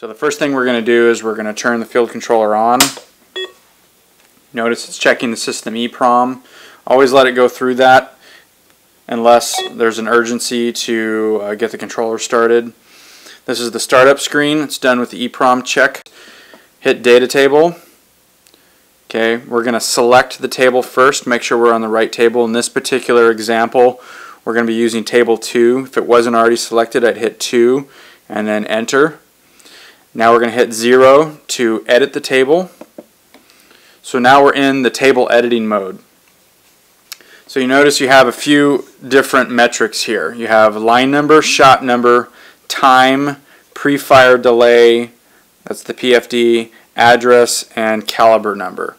So the first thing we're going to do is we're going to turn the field controller on. Notice it's checking the system EEPROM. Always let it go through that unless there's an urgency to uh, get the controller started. This is the startup screen. It's done with the EEPROM check. Hit data table. Okay, we're going to select the table first, make sure we're on the right table. In this particular example, we're going to be using table 2. If it wasn't already selected, I'd hit 2 and then enter. Now we're going to hit 0 to edit the table. So now we're in the table editing mode. So you notice you have a few different metrics here. You have line number, shot number, time, pre-fire delay, that's the PFD, address, and caliber number.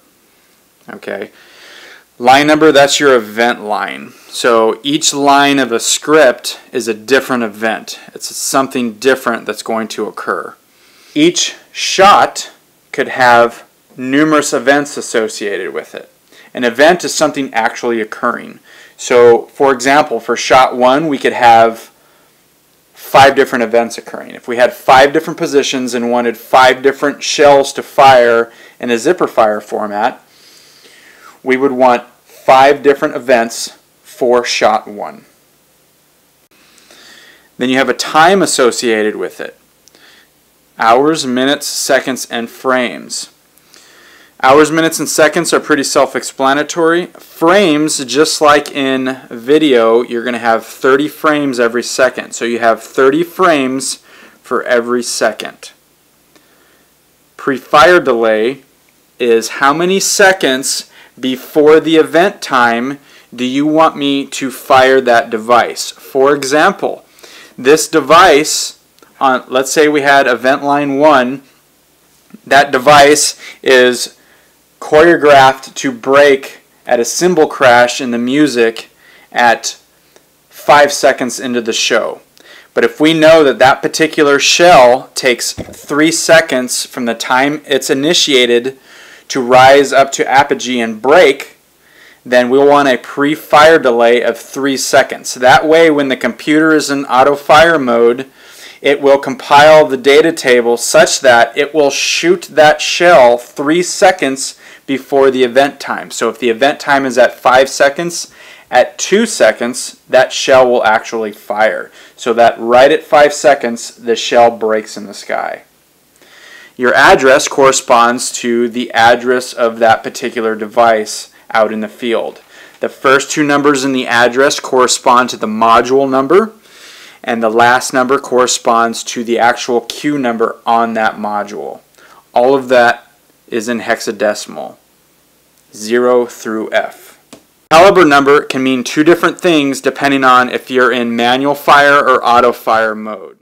Okay. Line number, that's your event line. So each line of a script is a different event. It's something different that's going to occur. Each shot could have numerous events associated with it. An event is something actually occurring. So, for example, for shot one, we could have five different events occurring. If we had five different positions and wanted five different shells to fire in a zipper fire format, we would want five different events for shot one. Then you have a time associated with it. Hours, minutes, seconds, and frames. Hours, minutes, and seconds are pretty self-explanatory. Frames, just like in video, you're going to have 30 frames every second. So you have 30 frames for every second. Pre-fire delay is how many seconds before the event time do you want me to fire that device? For example, this device, on, let's say we had event line 1, that device is choreographed to break at a cymbal crash in the music at five seconds into the show. But if we know that that particular shell takes three seconds from the time it's initiated to rise up to apogee and break, then we'll want a pre-fire delay of three seconds. That way, when the computer is in auto-fire mode, it will compile the data table such that it will shoot that shell three seconds before the event time. So if the event time is at 5 seconds, at 2 seconds, that shell will actually fire. So that right at 5 seconds, the shell breaks in the sky. Your address corresponds to the address of that particular device out in the field. The first two numbers in the address correspond to the module number, and the last number corresponds to the actual cue number on that module. All of that is in hexadecimal, 0 through F. Caliber number can mean two different things depending on if you're in manual fire or auto fire mode.